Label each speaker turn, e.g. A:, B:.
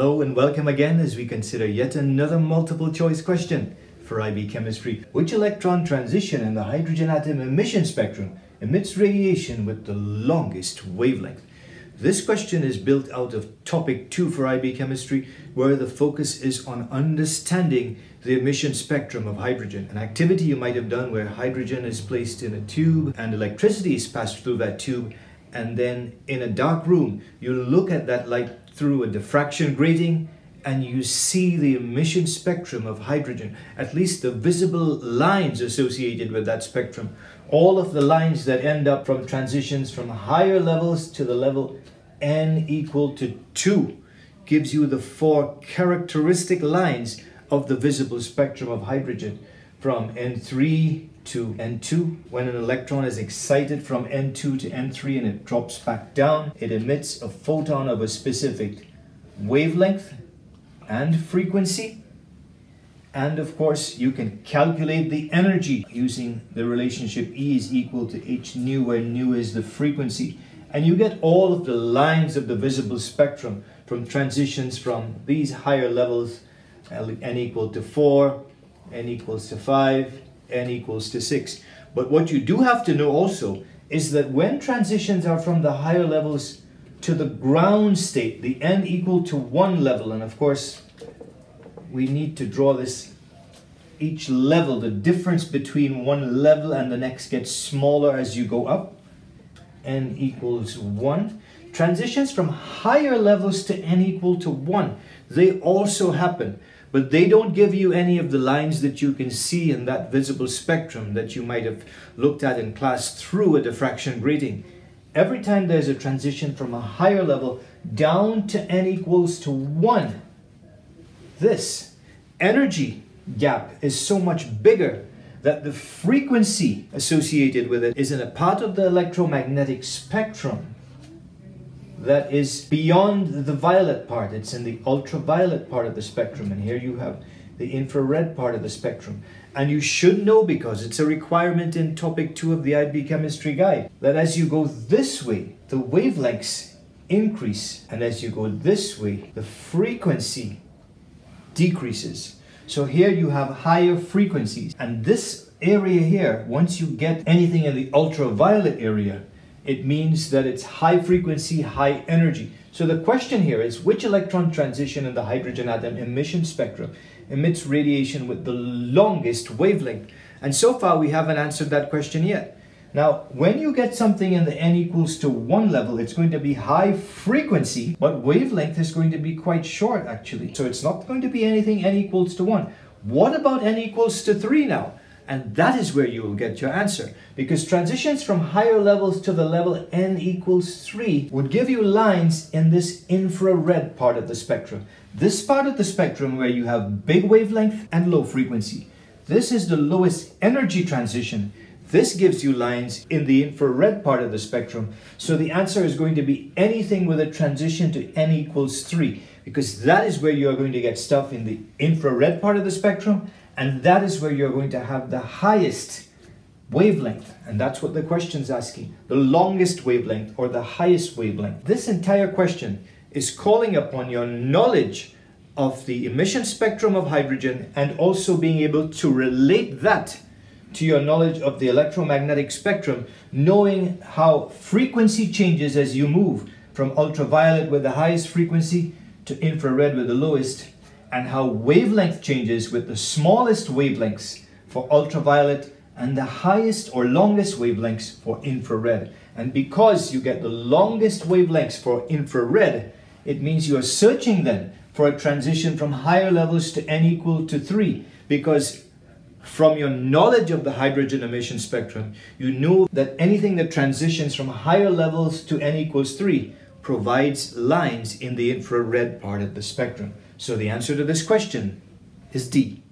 A: Hello and welcome again as we consider yet another multiple choice question for IB Chemistry. Which electron transition in the hydrogen atom emission spectrum emits radiation with the longest wavelength? This question is built out of topic 2 for IB Chemistry where the focus is on understanding the emission spectrum of hydrogen, an activity you might have done where hydrogen is placed in a tube and electricity is passed through that tube and then in a dark room you look at that light through a diffraction grating and you see the emission spectrum of hydrogen, at least the visible lines associated with that spectrum, all of the lines that end up from transitions from higher levels to the level n equal to 2 gives you the four characteristic lines of the visible spectrum of hydrogen from N3 to N2. When an electron is excited from N2 to N3 and it drops back down, it emits a photon of a specific wavelength and frequency. And of course, you can calculate the energy using the relationship E is equal to h nu, where nu is the frequency. And you get all of the lines of the visible spectrum from transitions from these higher levels, n equal to 4, n equals to 5, n equals to 6. But what you do have to know also is that when transitions are from the higher levels to the ground state, the n equal to 1 level, and of course we need to draw this each level, the difference between one level and the next gets smaller as you go up, n equals 1. Transitions from higher levels to n equal to 1, they also happen but they don't give you any of the lines that you can see in that visible spectrum that you might have looked at in class through a diffraction grating. Every time there's a transition from a higher level down to n equals to 1, this energy gap is so much bigger that the frequency associated with it is in a part of the electromagnetic spectrum that is beyond the violet part. It's in the ultraviolet part of the spectrum. And here you have the infrared part of the spectrum. And you should know because it's a requirement in topic two of the IB chemistry guide that as you go this way, the wavelengths increase. And as you go this way, the frequency decreases. So here you have higher frequencies. And this area here, once you get anything in the ultraviolet area, it means that it's high frequency, high energy. So the question here is which electron transition in the hydrogen atom emission spectrum emits radiation with the longest wavelength? And so far we haven't answered that question yet. Now, when you get something in the n equals to 1 level, it's going to be high frequency, but wavelength is going to be quite short actually. So it's not going to be anything n equals to 1. What about n equals to 3 now? And that is where you will get your answer. Because transitions from higher levels to the level n equals 3 would give you lines in this infrared part of the spectrum. This part of the spectrum where you have big wavelength and low frequency. This is the lowest energy transition. This gives you lines in the infrared part of the spectrum. So the answer is going to be anything with a transition to n equals 3 because that is where you are going to get stuff in the infrared part of the spectrum and that is where you're going to have the highest wavelength. And that's what the question is asking. The longest wavelength or the highest wavelength. This entire question is calling upon your knowledge of the emission spectrum of hydrogen and also being able to relate that to your knowledge of the electromagnetic spectrum, knowing how frequency changes as you move from ultraviolet with the highest frequency to infrared with the lowest and how wavelength changes with the smallest wavelengths for ultraviolet and the highest or longest wavelengths for infrared. And because you get the longest wavelengths for infrared, it means you are searching then for a transition from higher levels to n equal to 3 because from your knowledge of the hydrogen emission spectrum, you know that anything that transitions from higher levels to n equals 3 provides lines in the infrared part of the spectrum. So the answer to this question is D.